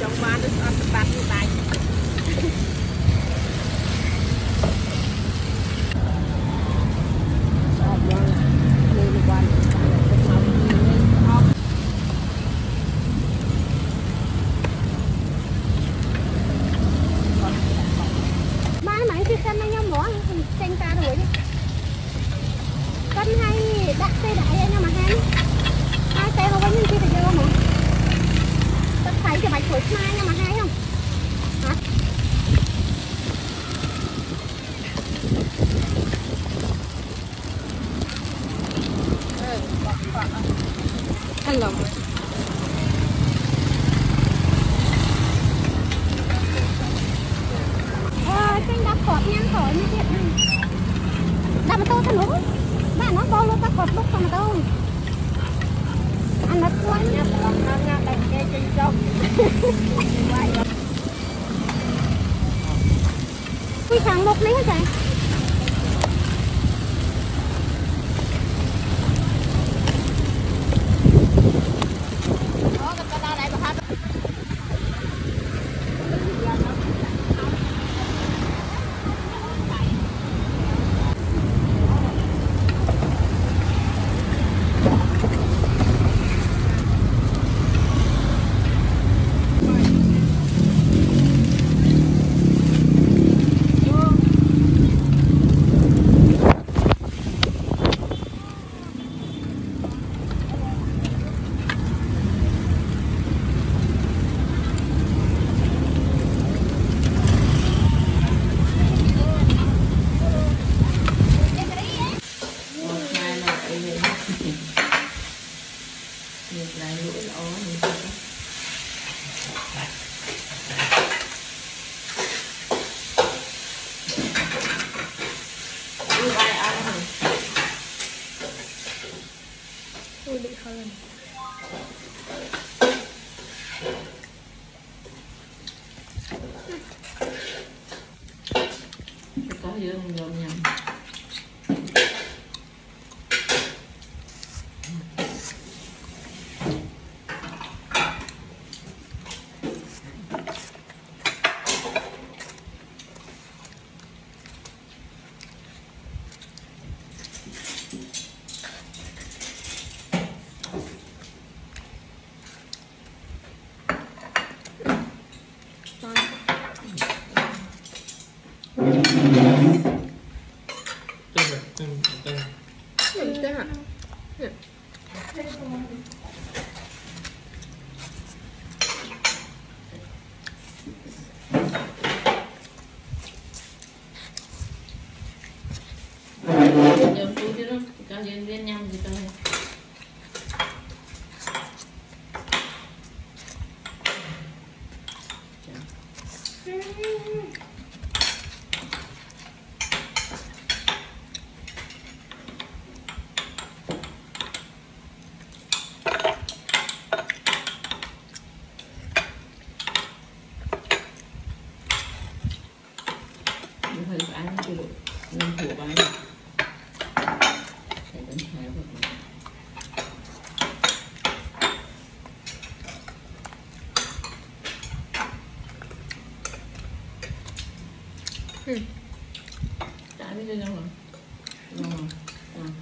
ចង់បានទៅអត់បាត់ដៃ បានមកគឺកាន់ខ្ញុំហ្មងចេញតារួចកាន់ឲ្យដាក់ទេដាក់អីខ្ញុំមកហាញហើយតែមកវិញគឺទៅយកហ្មងទឹក khối khoai nha mà hay không? Hả? Ăn lòng Ờ, kênh đã cọt nhanh để như thiệt này. Đã mà tôi thân lũ. Bạn nó bó lô ta cọt lúc còn tôi ណិតខ្លួនញ៉ាំប្រឡងញ៉ាំញ៉ាំតែគេចេញចុះវាយពីខាងមុខនេះចា Ui bị hơn có dương nhôm nhầm. nhôm cho dương viên nhâm gì thôi hơi bán bỏ lỡ những video bán dẫn 嗯，咋的这家伙？嗯嗯，